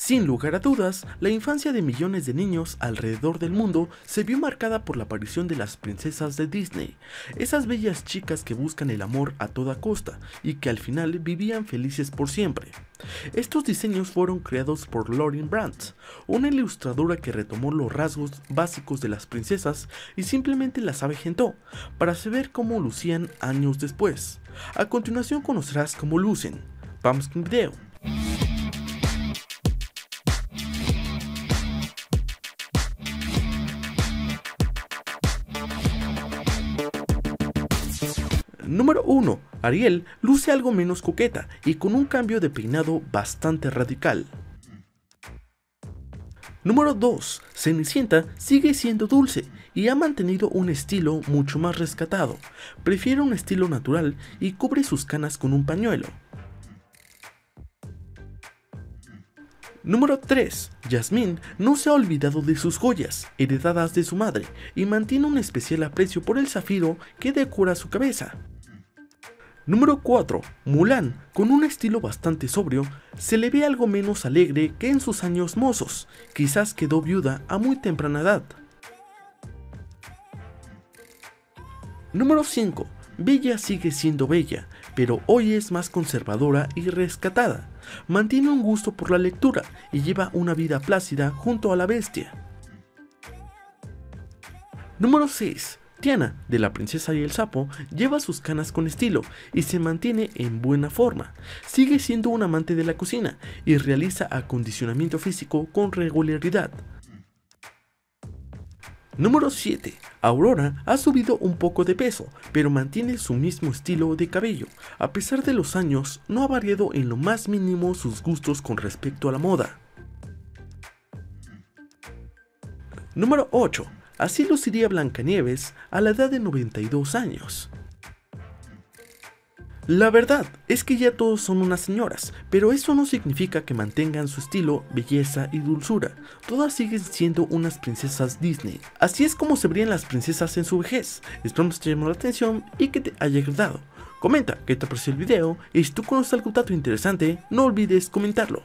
Sin lugar a dudas, la infancia de millones de niños alrededor del mundo se vio marcada por la aparición de las princesas de Disney, esas bellas chicas que buscan el amor a toda costa y que al final vivían felices por siempre. Estos diseños fueron creados por Lauren Brandt, una ilustradora que retomó los rasgos básicos de las princesas y simplemente las avejentó, para saber cómo lucían años después. A continuación conocerás cómo lucen. Vamos con video. Número 1. Ariel luce algo menos coqueta y con un cambio de peinado bastante radical. Número 2. Cenicienta sigue siendo dulce y ha mantenido un estilo mucho más rescatado. Prefiere un estilo natural y cubre sus canas con un pañuelo. Número 3. Jasmine no se ha olvidado de sus joyas, heredadas de su madre, y mantiene un especial aprecio por el zafiro que decora su cabeza. Número 4. Mulan, con un estilo bastante sobrio, se le ve algo menos alegre que en sus años mozos, quizás quedó viuda a muy temprana edad. Número 5. Bella sigue siendo bella, pero hoy es más conservadora y rescatada. Mantiene un gusto por la lectura y lleva una vida plácida junto a la bestia. Número 6. Tiana, de la princesa y el sapo, lleva sus canas con estilo y se mantiene en buena forma. Sigue siendo un amante de la cocina y realiza acondicionamiento físico con regularidad. Número 7. Aurora ha subido un poco de peso, pero mantiene su mismo estilo de cabello. A pesar de los años, no ha variado en lo más mínimo sus gustos con respecto a la moda. Número 8. Así luciría Blancanieves a la edad de 92 años. La verdad es que ya todos son unas señoras, pero eso no significa que mantengan su estilo, belleza y dulzura. Todas siguen siendo unas princesas Disney. Así es como se verían las princesas en su vejez. Esperamos que te llamado la atención y que te haya agradado. Comenta qué te pareció el video y si tú conoces algún dato interesante, no olvides comentarlo.